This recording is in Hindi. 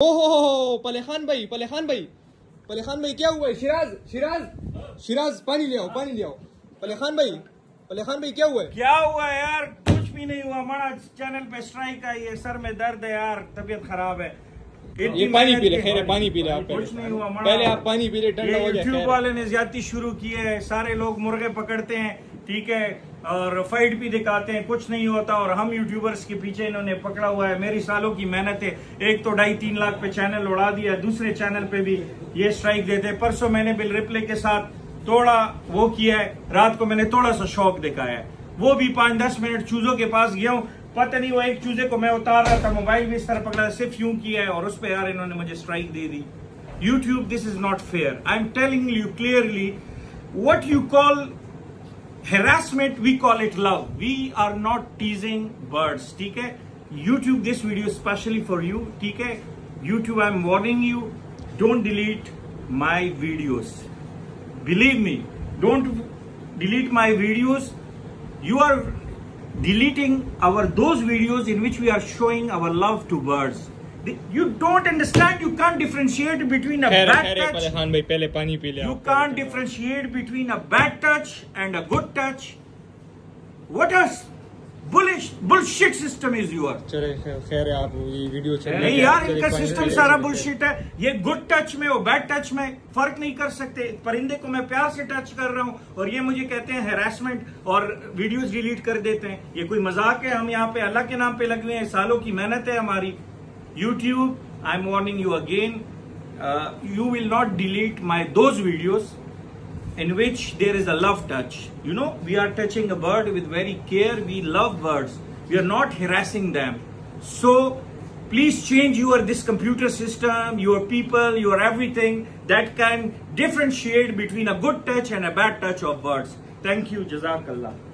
ओ हो हो हो पले खान भाई पले खान भाई पले खान भाई क्या हुआ है शिराज शिराज शिराज पानी ले आओ पानी ले आओ पले खान भाई पले खान भाई क्या हुआ है क्या हुआ यार कुछ भी नहीं हुआ हमारा चैनल पे स्ट्राइक आई है सर में दर्द है यार तबीयत खराब है इतनी ये पानी पी ले खैर पानी पी ले आप कुछ नहीं हुआ पहले आप पानी पी ले ठंडा हो जाए यूट्यूब वाले ने ज़्यादा शुरू की है सारे लोग मुर्गे पकड़ते हैं ठीक है और फाइट भी दिखाते हैं कुछ नहीं होता और हम यूट्यूबर्स के पीछे इन्होंने पकड़ा हुआ है। मेरी सालों की मेहनत है एक तो ढाई तीन लाख पे चैनल उड़ा दिया दूसरे चैनल पे भी ये स्ट्राइक देते हैं। परसों मैंने बिल रिप्ले के साथ थोड़ा वो किया है रात को मैंने थोड़ा सा शौक दिखाया है। वो भी पाँच दस मिनट चूजों के पास गया हूँ पता नहीं वो एक चूजे को मैं उतार रहा था, मोबाइल भी इस तरह पकड़ा सिर्फ़ यूँ किया है और उस पर यार इन्होंने मुझे स्ट्राइक दे दी। YouTube this is not fair I am telling you clearly what you call harassment we call it love we are not teasing birds ठीक है? YouTube this video specially for you ठीक है? YouTube I am warning you don't delete my videos believe me don't delete my videos you are deleting our those videos in which we are showing our love to birds. You don't understand you can't differentiate between a bad touch. you can't differentiate between a bad touch and a good touch. What else? Bullshit system is yours. चले खैर आप ये वीडियो चल नहीं यार इनका सिस्टम सारा बुलशिट है। ये गुड टच में और बैड टच में फ़र्क नहीं कर सकते परिंदे को मैं प्यार से टच कर रहा हूँ और ये मुझे कहते हैं हेरासमेंट और वीडियोस डिलीट कर देते हैं। ये कोई मज़ाक है हम यहाँ पे अल्लाह के नाम पे लगे हुए हैं सालों की मेहनत है हमारी। YouTube I am warning you again you will not delete my those videos in which there is a love touch. You know, we are touching a bird with very care. We love birds. We are not harassing them. So please change your this computer system, your people, your everything that can differentiate between a good touch and a bad touch of birds. Thank you. Jazakallah.